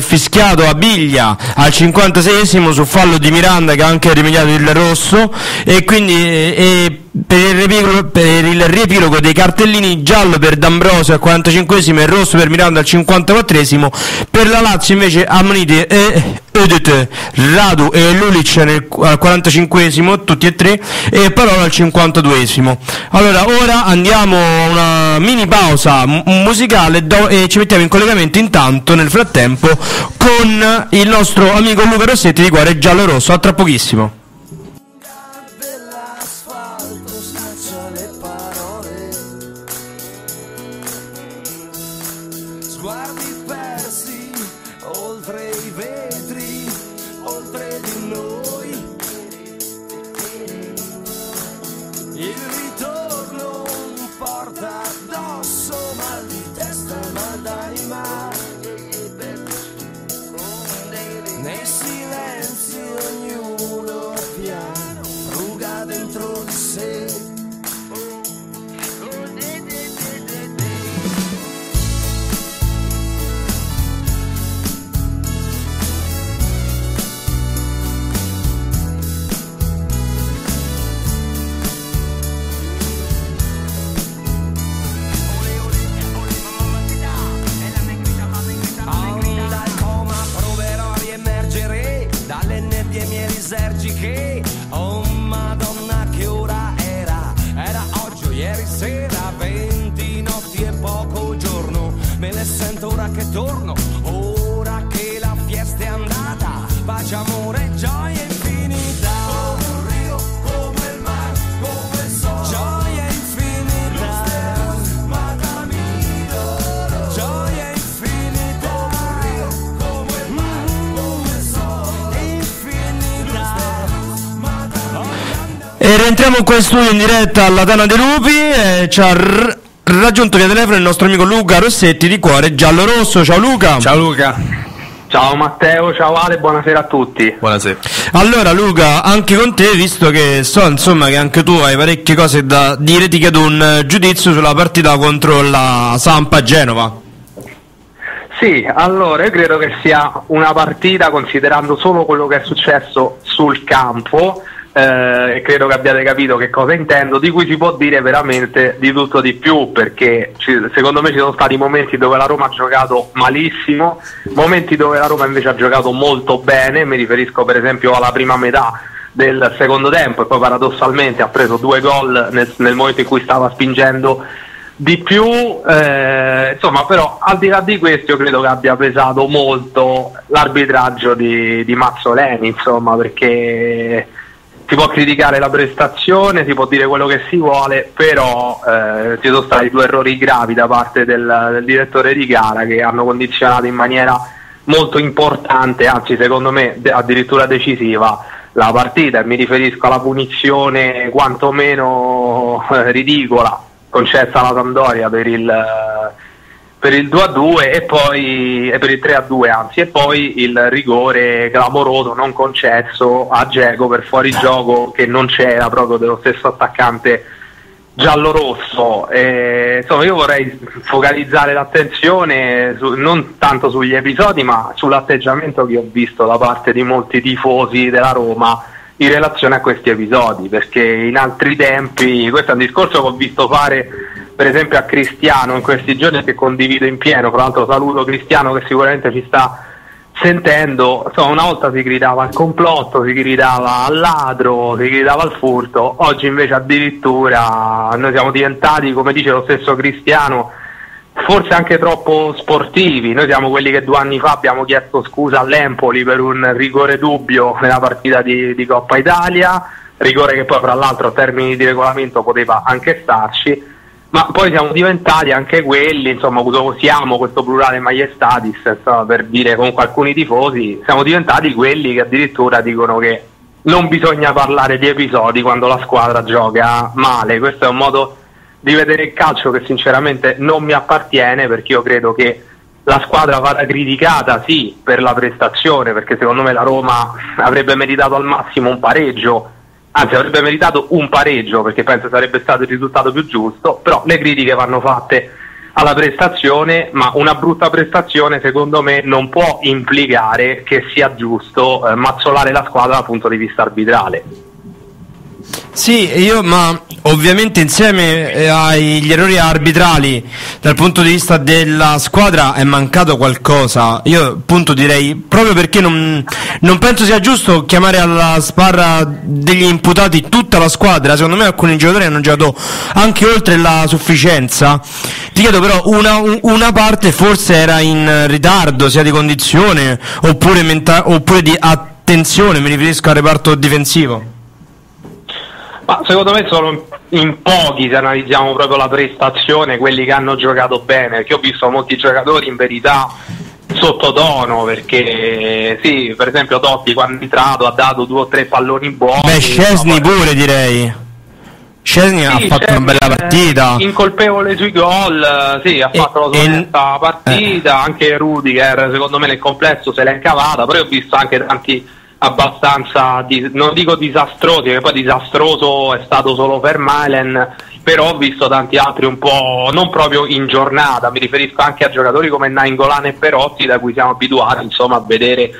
fischiato a biglia al 56esimo su fallo di Miranda che ha anche rimediato il rosso e quindi e per, il riepilogo, per il riepilogo dei cartellini giallo per D'Ambrosio al 45esimo e rosso per Miranda al 54esimo per la Lazio invece ammoniti e Edete, Radu e Lulic nel, al 45esimo tutti e tre e Parola al 52esimo allora ora andiamo a una mini pausa musicale do- e ci mettiamo in collegamento intanto nel frattempo con il nostro amico Luca Rossetti di Cuore Giallo Rosso. A tra pochissimo rientriamo qua in studio in diretta alla Tana dei Lupi e ci ha r- raggiunto via telefono il nostro amico Luca Rossetti di Cuore Giallo Rosso. Ciao Luca. Ciao Luca. Ciao Matteo, ciao Ale, buonasera a tutti. Buonasera. Allora Luca, anche con te, visto che so insomma che anche tu hai parecchie cose da dire, ti chiedo un giudizio sulla partita contro la Sampa Genova. Sì, allora io credo che sia una partita considerando solo quello che è successo sul campo eh, e credo che abbiate capito che cosa intendo, di cui si può dire veramente di tutto di più, perché ci, secondo me ci sono stati momenti dove la Roma ha giocato malissimo, momenti dove la Roma invece ha giocato molto bene, mi riferisco per esempio alla prima metà del secondo tempo e poi paradossalmente ha preso due gol nel, nel momento in cui stava spingendo di più, eh, insomma, però al di là di questo io credo che abbia pesato molto l'arbitraggio di, di Mazzoleni, insomma, perché si può criticare la prestazione, si può dire quello che si vuole, però eh, ci sono stati due errori gravi da parte del, del, direttore di gara che hanno condizionato in maniera molto importante, anzi secondo me addirittura decisiva, la partita. E mi riferisco alla punizione quantomeno eh, ridicola concessa alla Sampdoria per il... Per il 2 a 2 e poi e per il 3 a 2 anzi e poi il rigore clamoroso non concesso a Geco per fuorigioco che non c'era proprio dello stesso attaccante giallo-rosso. Insomma io vorrei focalizzare l'attenzione su, non tanto sugli episodi ma sull'atteggiamento che ho visto da parte di molti tifosi della Roma in relazione a questi episodi perché in altri tempi questo è un discorso che ho visto fare per esempio a Cristiano in questi giorni che condivido in pieno, tra l'altro saluto Cristiano che sicuramente ci sta sentendo, insomma una volta si gridava al complotto, si gridava al ladro, si gridava al furto, oggi invece addirittura noi siamo diventati, come dice lo stesso Cristiano, forse anche troppo sportivi, noi siamo quelli che due anni fa abbiamo chiesto scusa all'Empoli per un rigore dubbio nella partita di, di Coppa Italia, rigore che poi fra l'altro a termini di regolamento poteva anche starci ma poi siamo diventati anche quelli, insomma, usiamo questo plurale maiestatis insomma, per dire comunque alcuni tifosi, siamo diventati quelli che addirittura dicono che non bisogna parlare di episodi quando la squadra gioca male, questo è un modo di vedere il calcio che sinceramente non mi appartiene perché io credo che la squadra vada criticata sì per la prestazione, perché secondo me la Roma avrebbe meritato al massimo un pareggio anzi avrebbe meritato un pareggio perché penso sarebbe stato il risultato più giusto, però le critiche vanno fatte alla prestazione, ma una brutta prestazione secondo me non può implicare che sia giusto eh, mazzolare la squadra dal punto di vista arbitrale. Sì, io ma ovviamente insieme eh, agli errori arbitrali dal punto di vista della squadra è mancato qualcosa. Io appunto direi proprio perché non, non penso sia giusto chiamare alla sbarra degli imputati tutta la squadra. Secondo me alcuni giocatori hanno giocato anche oltre la sufficienza. Ti chiedo però una, una parte forse era in ritardo sia di condizione oppure, menta- oppure di attenzione, mi riferisco al reparto difensivo. Ma secondo me sono in pochi se analizziamo proprio la prestazione quelli che hanno giocato bene, perché ho visto molti giocatori in verità sottotono perché sì, per esempio Totti quando è entrato ha dato due o tre palloni buoni. Beh, Scesni pure direi. Scesni sì, ha fatto una bella partita. Incolpevole sui gol, sì, ha fatto la sua onesta partita, eh. anche Rudiger secondo me nel complesso se l'è cavata, però ho visto anche tanti abbastanza, non dico disastrosi, perché poi disastroso è stato solo per Malen, però ho visto tanti altri un po' non proprio in giornata, mi riferisco anche a giocatori come Nainggolan e Perotti da cui siamo abituati insomma, a vedere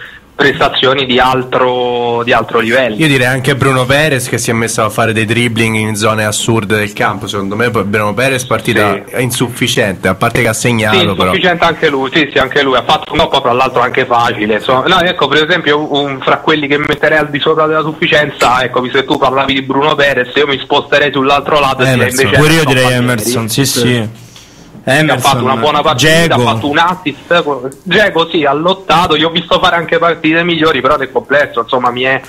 prestazioni di altro, di altro, livello. Io direi anche Bruno Perez che si è messo a fare dei dribbling in zone assurde del campo. Secondo me Bruno Perez partita sì. insufficiente, a parte che ha segnato. Sì, insufficiente però. anche lui, sì, sì, anche lui. Ha fatto un po' tra l'altro anche facile. No, ecco, per esempio, un, fra quelli che metterei al di sopra della sufficienza, ecco, visto che tu parlavi di Bruno Perez, io mi sposterei sull'altro lato. Emerson. Pure io direi Emerson, sì, sì. sì. Emerson, ha fatto una buona partita, Diego. ha fatto un assist. Diego sì, ha lottato, io ho visto fare anche partite migliori, però nel complesso insomma mi è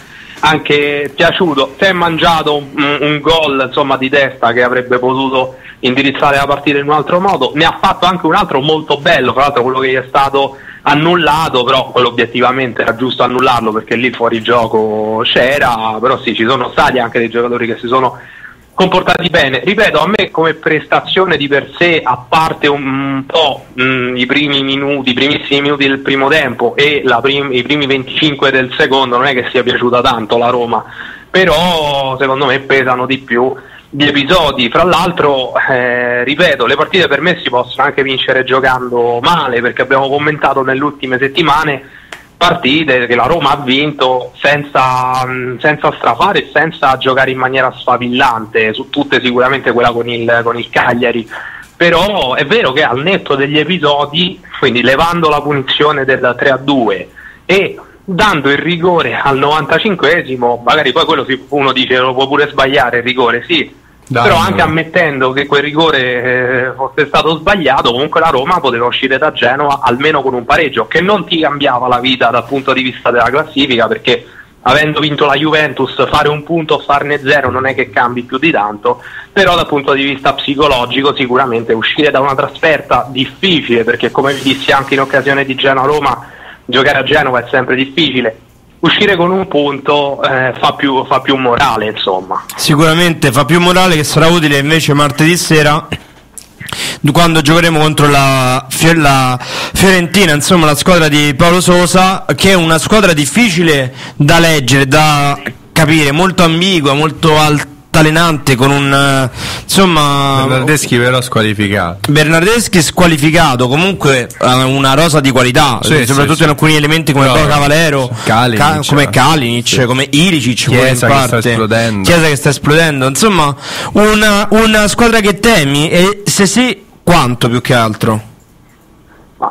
anche piaciuto. Si è mangiato un, un gol insomma, di testa che avrebbe potuto indirizzare la partita in un altro modo. Ne ha fatto anche un altro molto bello, tra l'altro quello che gli è stato annullato, però quello obiettivamente era giusto annullarlo perché lì fuori gioco c'era, però sì, ci sono stati anche dei giocatori che si sono comportati bene. Ripeto, a me come prestazione di per sé, a parte un, po' mh, mm, i primi minuti, i primissimi minuti del primo tempo e prim- i primi 25 del secondo, non è che sia piaciuta tanto la Roma, però secondo me pesano di più gli episodi. Fra l'altro, eh, ripeto, le partite per me si possono anche vincere giocando male, perché abbiamo commentato nelle ultime settimane partite che la Roma ha vinto senza, senza strafare e senza giocare in maniera sfavillante, su tutte sicuramente quella con il, con il Cagliari. Però è vero che al netto degli episodi, quindi levando la punizione del 3 a 2 e dando il rigore al 95esimo, magari poi quello si, uno dice lo può pure sbagliare il rigore, sì, dai, però anche ammettendo che quel rigore eh, fosse stato sbagliato, comunque la Roma poteva uscire da Genova almeno con un pareggio, che non ti cambiava la vita dal punto di vista della classifica, perché avendo vinto la Juventus fare un punto o farne zero non è che cambi più di tanto, però dal punto di vista psicologico sicuramente uscire da una trasferta difficile, perché come vi dissi anche in occasione di Genoa-Roma, giocare a Genova è sempre difficile, uscire con un punto eh, fa, più, fa più morale, insomma. Sicuramente fa più morale che sarà utile invece martedì sera quando giocheremo contro la, la, Fiorentina, insomma la squadra di Paolo Sosa, che è una squadra difficile da leggere, da capire, molto ambigua, molto alta allenante con un eh, insomma Bernardeschi però squalificato. Bernardeschi squalificato comunque una rosa di qualità sì, soprattutto sì, in alcuni elementi come Però, Cavalero Kalinic, Ka- come Kalinic sì. come Ilicic Chiesa che sta esplodendo. Chiesa che sta esplodendo. Insomma una, una squadra che temi e se sì quanto più che altro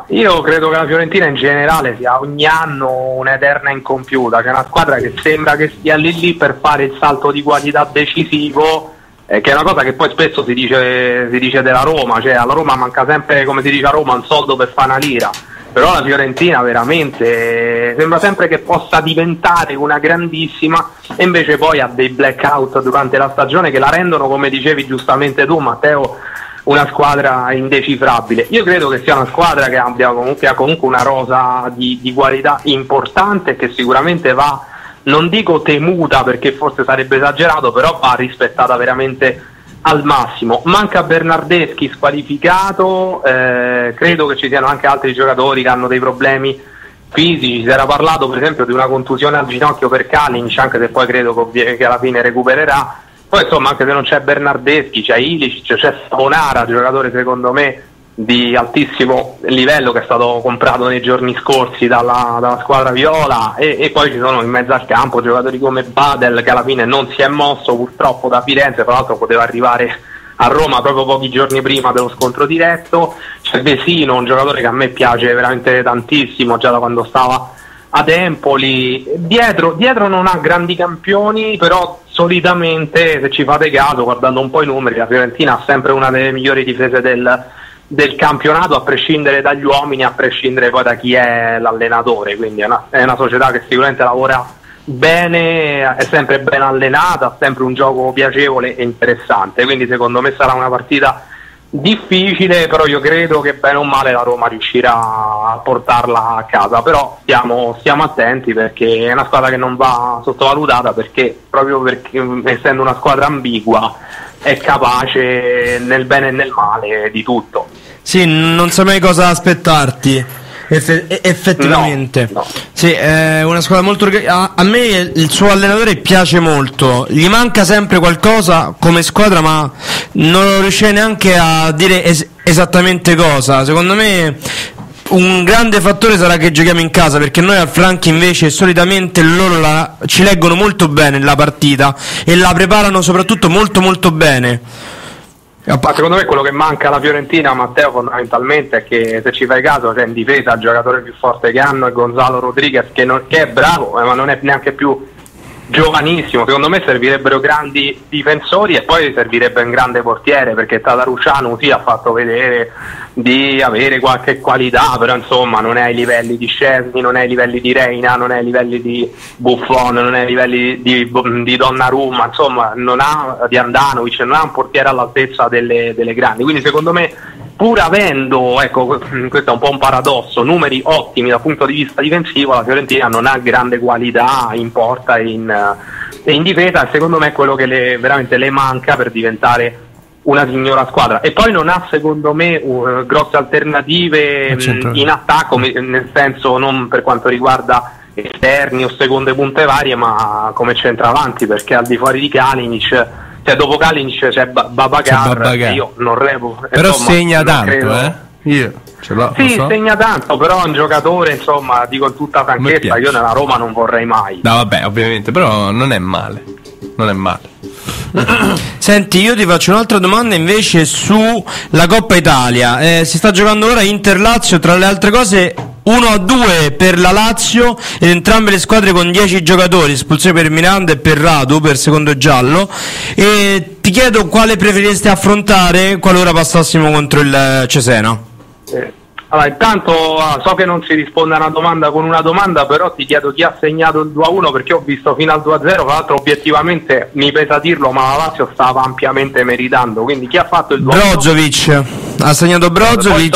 io credo che la Fiorentina in generale sia ogni anno un'eterna incompiuta, c'è una squadra che sembra che stia lì lì per fare il salto di qualità decisivo, eh, che è una cosa che poi spesso si dice, si dice, della Roma, cioè alla Roma manca sempre, come si dice a Roma, un soldo per fare una lira, però la Fiorentina veramente sembra sempre che possa diventare una grandissima e invece poi ha dei blackout durante la stagione che la rendono, come dicevi giustamente tu Matteo, una squadra indecifrabile. Io credo che sia una squadra che abbia comunque, ha comunque una rosa di, di qualità importante e che sicuramente va, non dico temuta perché forse sarebbe esagerato, però va rispettata veramente al massimo. Manca Bernardeschi squalificato, eh, credo che ci siano anche altri giocatori che hanno dei problemi fisici, si era parlato per esempio di una contusione al ginocchio per Kalinic, anche se poi credo che alla fine recupererà poi insomma anche se non c'è Bernardeschi, c'è Ilicic, c'è Savonara, giocatore secondo me di altissimo livello che è stato comprato nei giorni scorsi dalla, dalla squadra viola. E, e, poi ci sono in mezzo al campo giocatori come Badel che alla fine non si è mosso purtroppo da Firenze, tra l'altro poteva arrivare a Roma proprio pochi giorni prima dello scontro diretto, c'è Vesino, un giocatore che a me piace veramente tantissimo già da quando stava ad Empoli, dietro, dietro non ha grandi campioni, però solitamente se ci fate caso guardando un po' i numeri la Fiorentina ha sempre una delle migliori difese del del campionato a prescindere dagli uomini, a prescindere poi da chi è l'allenatore, quindi è una, è una società che sicuramente lavora bene, è sempre ben allenata, ha sempre un gioco piacevole e interessante, quindi secondo me sarà una partita difficile, però io credo che bene o male la Roma riuscirà a portarla a casa, però stiamo, stiamo attenti perché è una squadra che non va sottovalutata perché proprio perché essendo una squadra ambigua è capace nel bene e nel male di tutto. Sì, non sai mai cosa aspettarti. Eff- effettivamente, no, no. Sì, è una squadra molto. A, a, me il suo allenatore piace molto. Gli manca sempre qualcosa come squadra, ma non riuscirei neanche a dire es- esattamente cosa. Secondo me un grande fattore sarà che giochiamo in casa perché noi al Franchi invece solitamente loro la, ci leggono molto bene la partita e la preparano soprattutto molto molto bene. Secondo me quello che manca alla Fiorentina, Matteo, fondamentalmente è che se ci fai caso c'è in difesa il giocatore più forte che hanno è Gonzalo Rodriguez che, non, che è bravo eh, ma non è neanche più giovanissimo, secondo me servirebbero grandi difensori e poi servirebbe un grande portiere perché Tadaruciano sì ha fatto vedere di avere qualche qualità, però insomma non è ai livelli di Scesni, non è ai livelli di Reina, non è ai livelli di Buffon, non è ai livelli di, di Donnarumma, insomma non ha di Andanovic, non ha un portiere all'altezza delle, delle grandi, quindi secondo me pur avendo, ecco, questo è un po' un paradosso, numeri ottimi dal punto di vista difensivo, la Fiorentina non ha grande qualità in porta e in, in difesa, secondo me è quello che le, veramente le manca per diventare una signora squadra. E poi non ha secondo me uh, grosse alternative mh, in attacco nel senso non per quanto riguarda esterni o seconde punte varie ma come centravanti perché al di fuori di Kalinic cioè dopo Kalinic c'è Babacar, io non revo però insomma, segna tanto credo... eh? io ce l'ho sì so. segna tanto però è un giocatore insomma dico in tutta franchezza io nella Roma non vorrei mai no vabbè ovviamente però non è male non è male Senti, io ti faccio un'altra domanda invece sulla Coppa Italia. Eh, si sta giocando ora Inter-Lazio, tra le altre cose 1 a 2 per la Lazio ed entrambe le squadre con 10 giocatori, espulsione per Miranda e per Radu per secondo giallo. E ti chiedo quale preferireste affrontare qualora passassimo contro il Cesena? Eh. Allora, intanto ah, so che non si risponde a una domanda con una domanda, però ti chiedo chi ha segnato il 2-1 perché ho visto fino al 2-0, tra l'altro obiettivamente mi pesa dirlo, ma la Lazio stava ampiamente meritando, quindi chi ha fatto il 2-1? Brozovic, ha segnato Brozovic.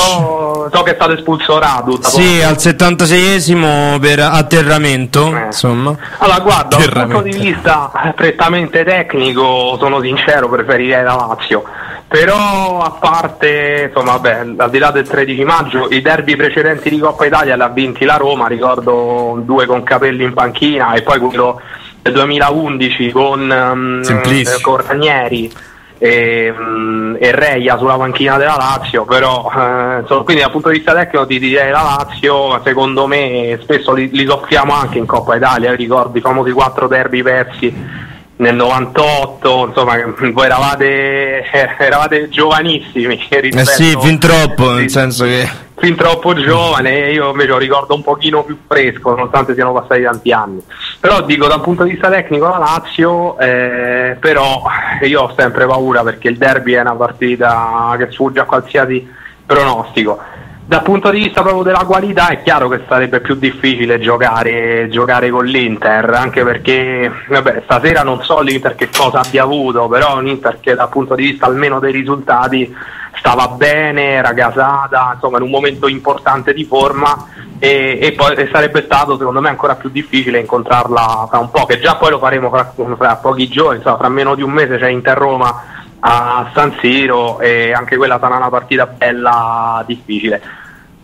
So, che è stato espulso Radu. Sì, al 76esimo per atterramento, eh. insomma. Allora, guarda, dal punto di vista prettamente tecnico, sono sincero, preferirei la Lazio però a parte insomma vabbè al di là del 13 maggio i derby precedenti di Coppa Italia li ha vinti la Roma ricordo due con Capelli in panchina e poi quello del 2011 con, um, con Ranieri e, um, e Reia sulla panchina della Lazio però eh, insomma, quindi dal punto di vista tecnico ti direi la Lazio secondo me spesso li, li soffriamo anche in Coppa Italia ricordo i famosi quattro derby persi nel 98, insomma, voi eravate, eravate giovanissimi. Rispetto, eh sì, fin troppo, nel senso che... Fin troppo giovane, io invece lo ricordo un pochino più fresco, nonostante siano passati tanti anni. Però dico, dal punto di vista tecnico la Lazio, eh, però io ho sempre paura perché il derby è una partita che sfugge a qualsiasi pronostico dal punto di vista proprio della qualità è chiaro che sarebbe più difficile giocare, giocare con l'Inter, anche perché vabbè, stasera non so l'Inter che cosa abbia avuto, però un Inter che dal punto di vista almeno dei risultati stava bene, era gasata, insomma in un momento importante di forma e, e poi e sarebbe stato secondo me ancora più difficile incontrarla fra un po', che già poi lo faremo fra, fra pochi giorni, insomma fra meno di un mese c'è Inter-Roma a San Siro e anche quella sarà una partita bella difficile.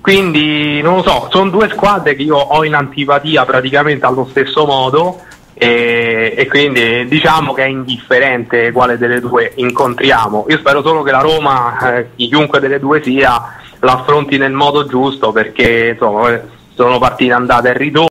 Quindi non lo so, sono due squadre che io ho in antipatia praticamente allo stesso modo e, e, quindi diciamo che è indifferente quale delle due incontriamo. Io spero solo che la Roma, eh, chiunque delle due sia, l'affronti nel modo giusto perché insomma, sono partite andate e ritorno